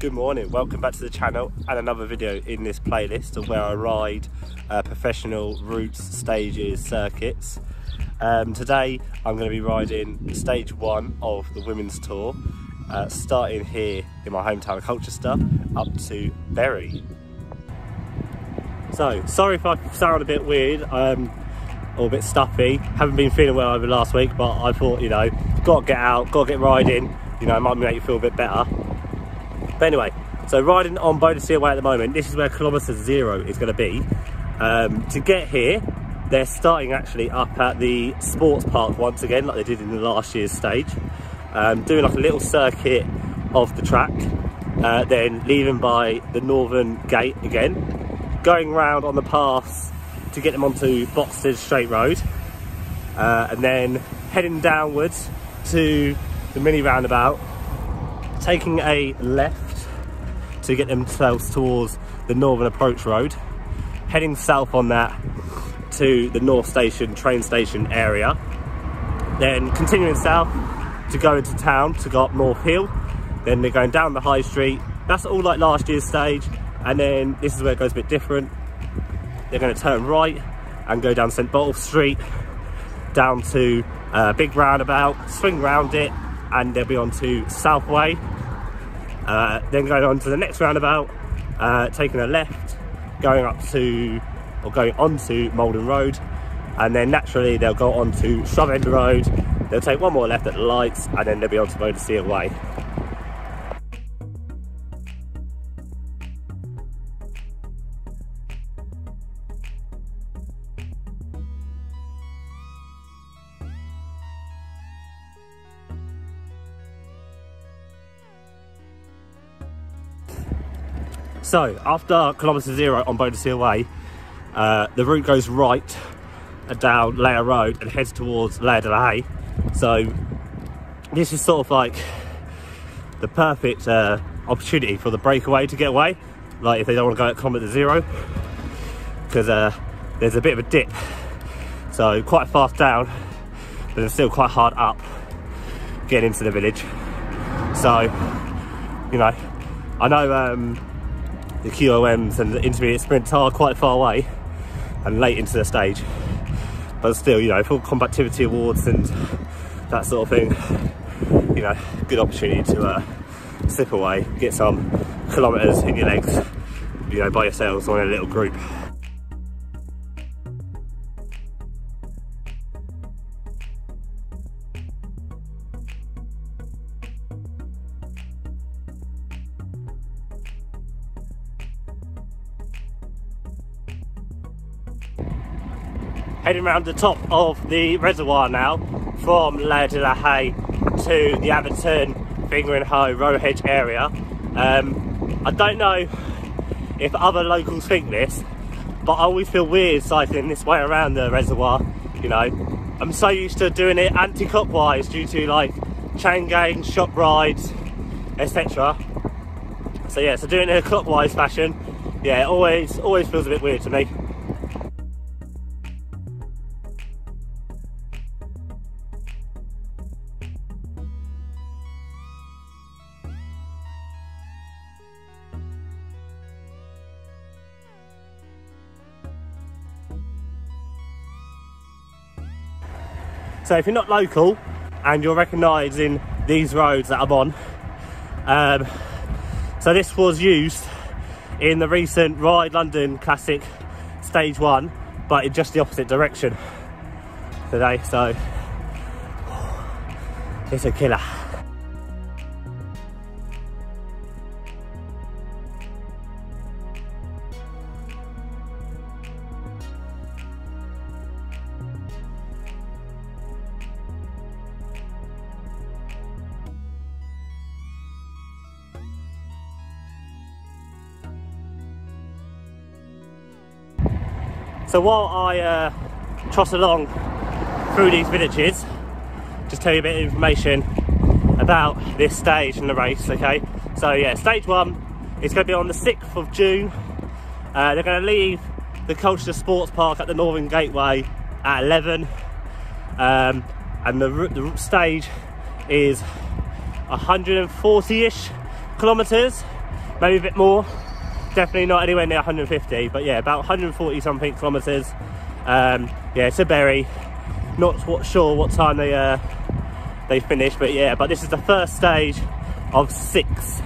Good morning, welcome back to the channel and another video in this playlist of where I ride uh, professional routes, stages, circuits. Um, today I'm going to be riding stage one of the women's tour, uh, starting here in my hometown of Colchester up to Bury. So, sorry if I sound a bit weird um, or a bit stuffy, haven't been feeling well over last week but I thought, you know, got to get out, got to get riding, you know, it might make you feel a bit better. But anyway, so riding on Boadicea Way at the moment, this is where kilometre zero is going to be. Um, to get here, they're starting actually up at the sports park once again, like they did in the last year's stage. Um, doing like a little circuit of the track, uh, then leaving by the northern gate again, going round on the paths to get them onto Boxted Straight Road, uh, and then heading downwards to the mini roundabout, taking a left to get themselves towards the Northern Approach Road, heading south on that to the North Station train station area, then continuing south to go into town to go up North Hill, then they're going down the High Street. That's all like last year's stage, and then this is where it goes a bit different. They're going to turn right and go down St Botolph Street, down to a big roundabout, swing round it, and they'll be on to Southway, uh, then going on to the next roundabout, uh, taking a left, going up to, or going onto Maldon Road, and then naturally they'll go on to Southend Road, they'll take one more left at the lights, and then they'll be on to Boadicea Way. So after kilometre zero on Boadicea Way, uh, the route goes right down Layer Road and heads towards Layer de la Haye. So this is sort of like the perfect uh, opportunity for the breakaway to get away. Like if they don't want to go at kilometre zero, because uh, there's a bit of a dip. So quite fast down, but it's still quite hard up getting into the village. So, you know, I know um, the QOMs and the intermediate sprints are quite far away and late into the stage. But still, you know, for combativity awards and that sort of thing, you know, good opportunity to uh, slip away, get some kilometres in your legs, you know, by yourselves or in a little group. Heading around the top of the reservoir now from Layer de la Haye to the Abberton, Finger and Hoe, Rowhedge area. Um, I don't know if other locals think this, but I always feel weird cycling this way around the reservoir, you know. I'm so used to doing it anti-clockwise due to like chain gangs, shop rides, etc. So yeah, so doing it in a clockwise fashion, yeah, always, always feels a bit weird to me. So if you're not local and you're recognising these roads that I'm on, um, so this was used in the recent Ride London Classic Stage 1, but in just the opposite direction today, so it's a killer. So while I uh, trot along through these villages, just tell you a bit of information about this stage in the race, okay? So yeah, stage one is going to be on the 6th of June. Uh, they're going to leave the Colchester Sports Park at the Northern Gateway at 11. Um, and the, the stage is 140-ish kilometres. maybe a bit more. Definitely not anywhere near 150, but yeah, about 140 something kilometres. Um, yeah, it's a berry. Not what, sure what time they uh, they finish, but yeah, but this is the first stage of six.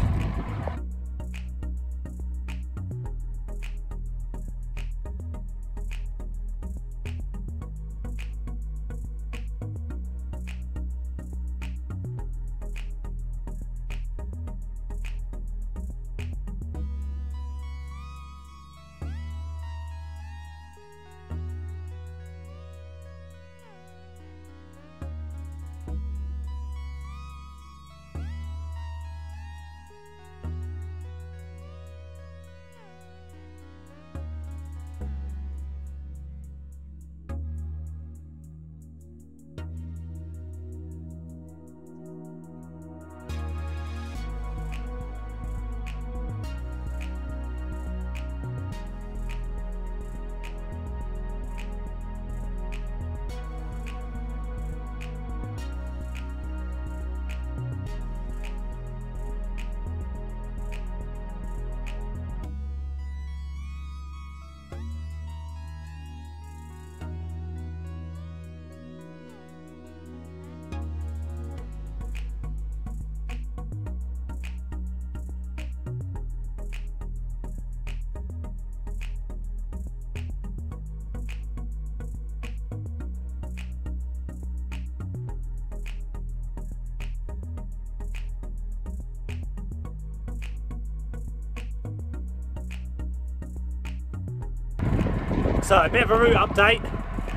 So a bit of a route update.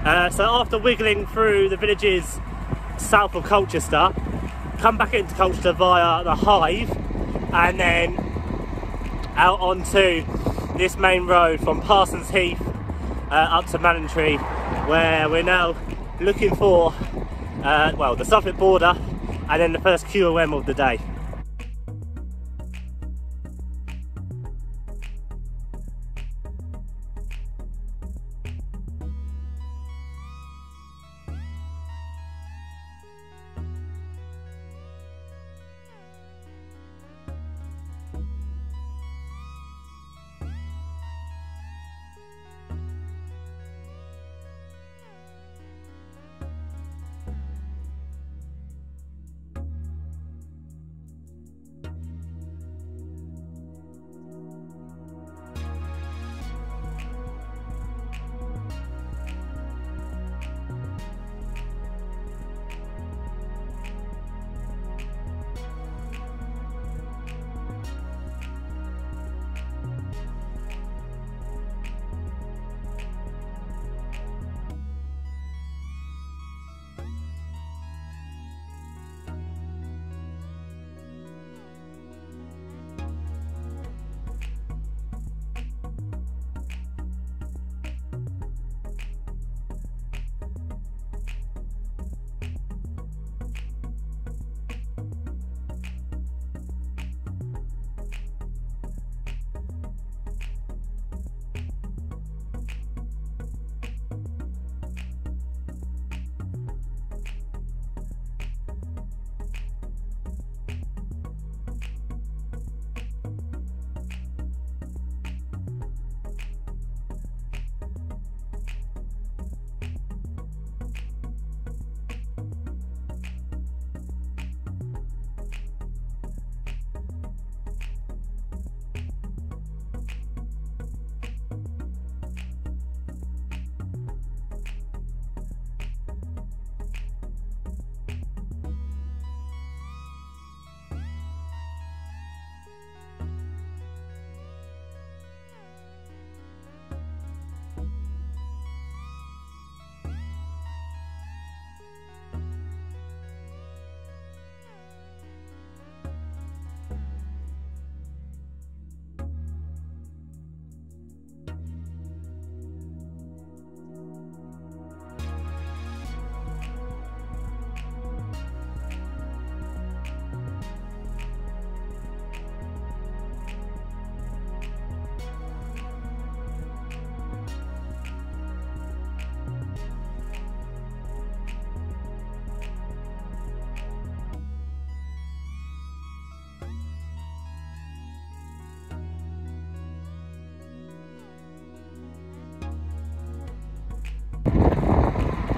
Uh, so after wiggling through the villages south of Colchester, come back into Colchester via the Hythe and then out onto this main road from Parsons Heath uh, up to Manningtree where we're now looking for, uh, well, the Suffolk border and then the first QOM of the day.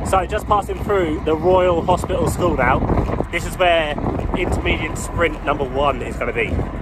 So just passing through the Royal Hospital School now. This is where intermediate sprint number one is going to be.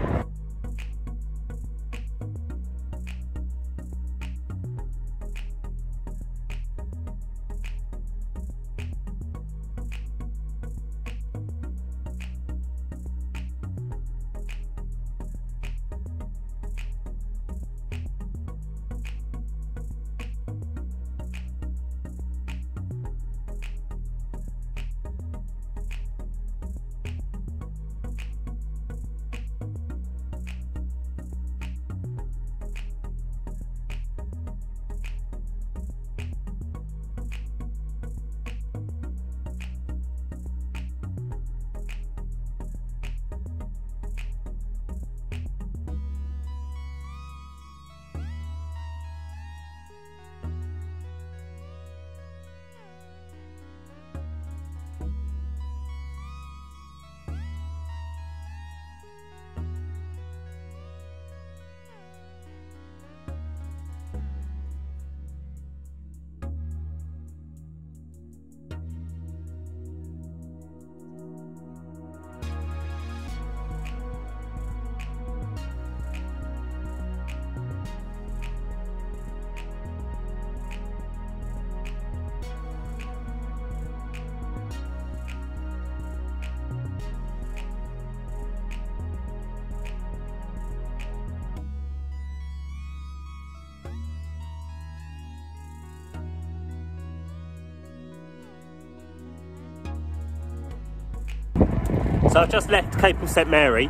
So I've just left Capel St Mary,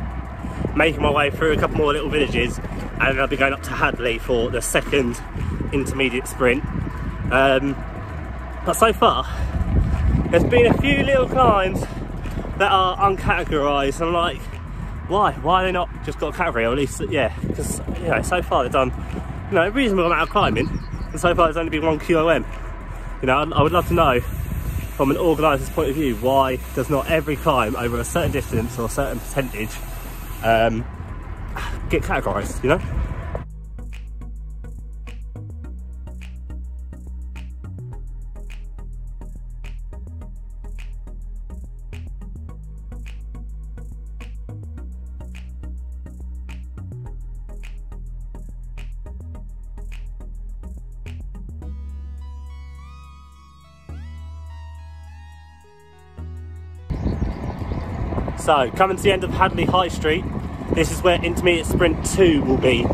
making my way through a couple more little villages, and I'll be going up to Hadleigh for the second intermediate sprint. Um, but so far, there's been a few little climbs that are uncategorised. I'm like, why? Why are they not just got a category? Or at least, yeah, because you know, so far they've done you know a reasonable amount of climbing, and so far there's only been one QOM. You know, I would love to know from an organiser's point of view, why does not every climb over a certain distance or a certain percentage um, get categorised, you know? So, coming to the end of Hadleigh High Street, this is where Intermediate Sprint 2 will be.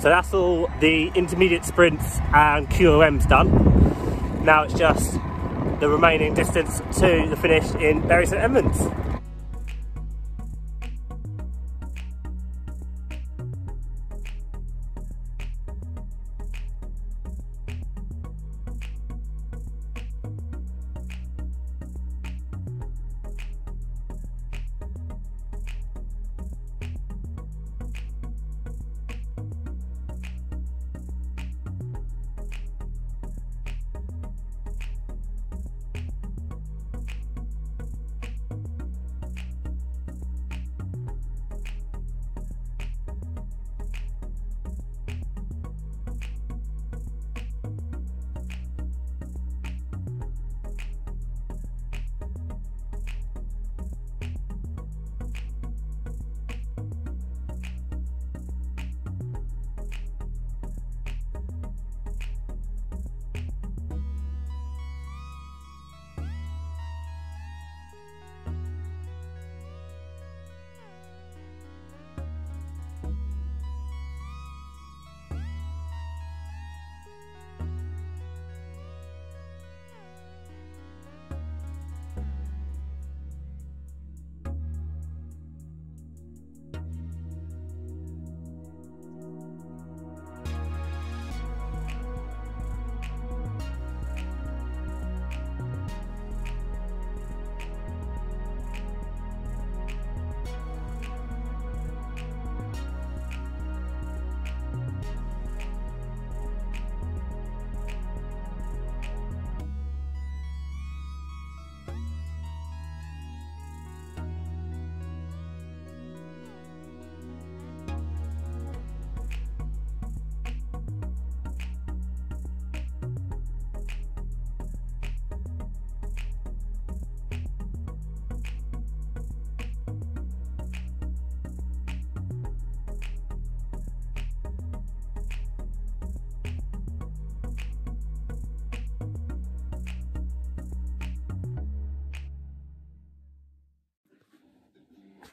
So that's all the intermediate sprints and QOMs done. Now it's just the remaining distance to the finish in Bury St Edmunds.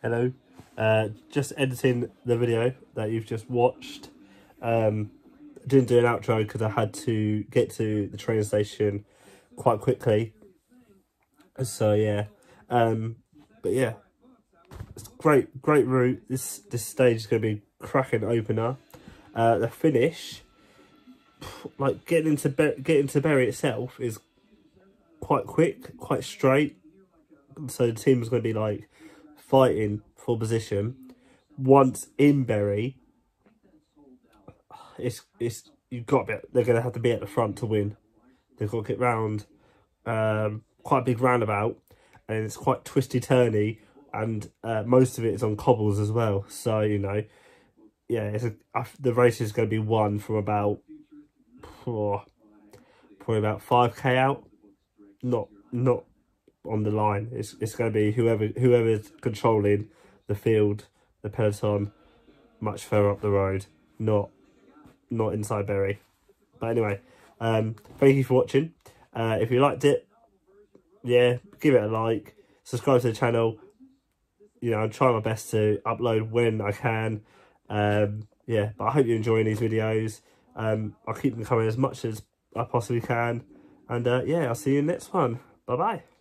Hello. Uh, just editing the video that you've just watched. Um, didn't do an outro because I had to get to the train station quite quickly. So yeah, um, but yeah, it's great, great route. This this stage is going to be cracking opener. Uh, the finish, like getting into getting to Bury itself is quite quick, quite straight. So the team is going to be like fighting for position. Once in Bury, it's it's you've got to be, they're going to have to be at the front to win. They've got to get round um, quite a big roundabout, and it's quite twisty turny, and uh, most of it is on cobbles as well. So you know, yeah, it's a, the race is going to be won from about oh, probably about five k out. Not not on the line. It's it's going to be whoever whoever's controlling the field, the peloton, much further up the road, not not inside Bury. But anyway, um, thank you for watching. Uh, if you liked it, yeah, give it a like, subscribe to the channel. You know, I'm trying my best to upload when I can. Um, yeah, but I hope you're enjoying these videos. Um, I'll keep them coming as much as I possibly can. And uh, yeah, I'll see you in the next one. Bye-bye.